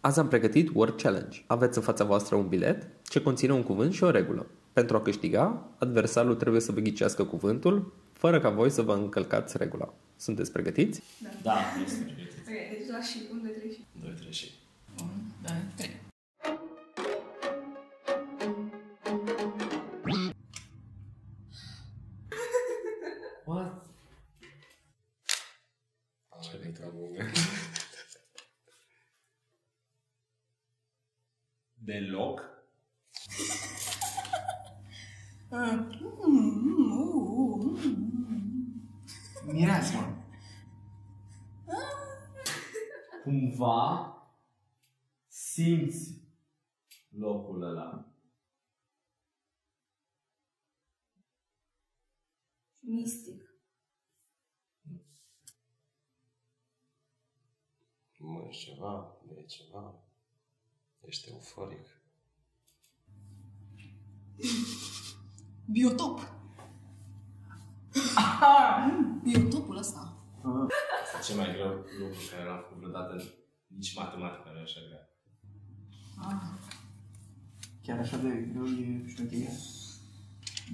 Azi am pregătit Word Challenge. Aveți în fața voastră un bilet ce conține un cuvânt și o regulă. Pentru a câștiga, adversarul trebuie să vă ghicească cuvântul, fără ca voi să vă încălcați regula. Sunteți pregătiți? Da, este pregătit. Ok, deci la și, 1, 2, 3 și. 2, 3 și. 1, 2, 3. What? Ce de Deloc? Mireasmă. Cumva simți locul ăla. Mistic. Mănânci ceva, bei ceva, ești euforic. Biotop. Biotopul ăsta. Asta cel mai greu lucru care l-am făcut vreodată. Nici matematica nu e așa grea. Chiar așa de greu e șmecheria.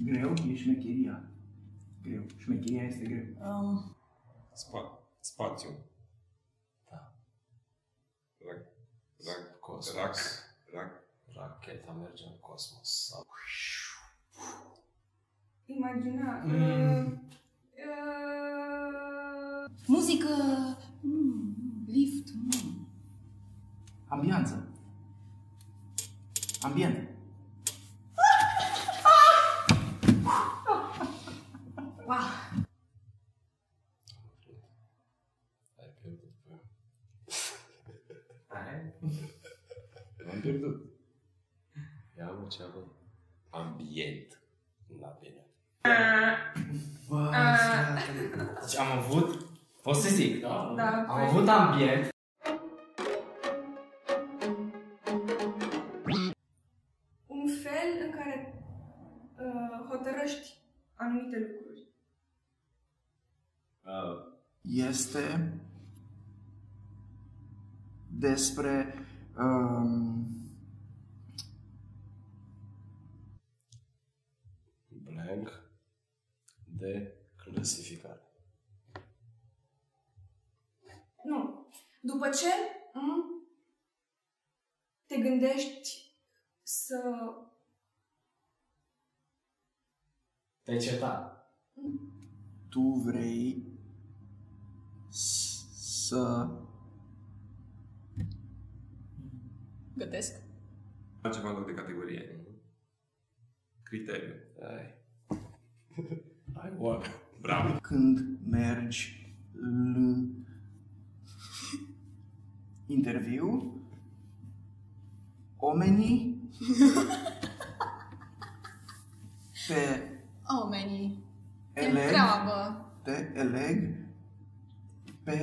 Greu e șmecheria. Greu. Șmecheria este greu. Um, Spa- spațiu. Rac, rac, Cosmos. rac, rac. Racheta merge în cosmos. Sau... Imagina. Mm. Uh, uh, muzică. Mm, lift. Mm. Ambianță. Ambient. wow. Ai pierdut pe ea. Ai? Am pierdut. Ia mă ce avem. Ambient. La bine. Bă, Ah. frate. Deci am avut... Pot să zic, da? Da, Am păi- avut ambient. Un fel în care uh, hotărăști anumite lucruri. Uh, Este despre um, Blank de clasificare. Nu. După ce mm, te gândești să... te-ai cetat. tu vrei s- să Gătesc. Ceva în loc de categorie. Criteriu. Ai. Ai work. Bravo. când mergi în interviu, oamenii te Oamenii. Te eleg, întreabă. te eleg pe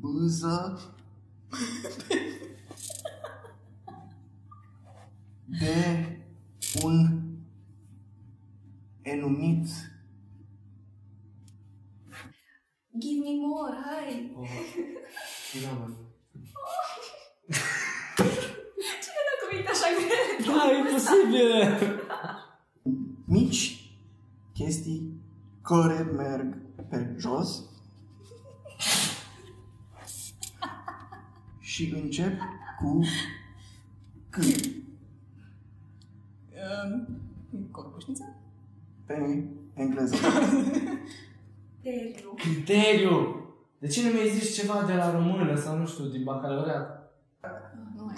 bâză de un enumit Give me more, hai! Cine dă cuvinte așa grele? Da, e posibil. mici chestii care merg pe jos și încep cu... Cât? Uh, Corbușniță? Pe engleză. Criteriu. Criteriu! De ce nu mi-ai zis ceva de la română sau nu știu, din bacalaureat? Nu mai